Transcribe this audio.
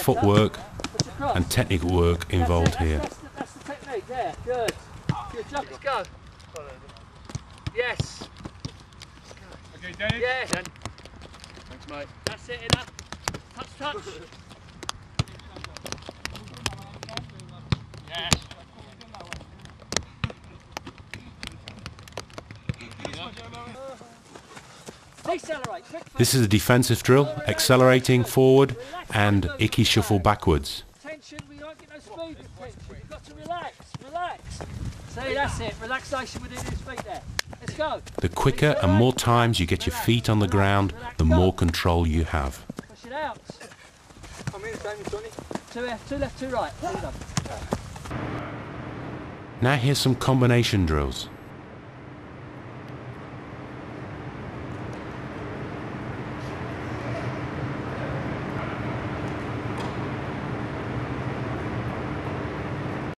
footwork and technical work involved here. That's, the, technique there. Good. Good job. Let's go. Yes. Okay, Dennis. Yes. Thanks, mate. That's it. Enough. Touch, touch. Yes. This is a defensive drill, accelerating forward and Ickey shuffle backwards. Tension. We don't get no speed with tension. You've got to relax. Relax. See, that's it. Relaxation within his feet there. Let's go. The quicker and more times you get your feet on the ground, the more control you have. Push it out. I'm in the. Two left, two left, two right. Now here's some combination drills.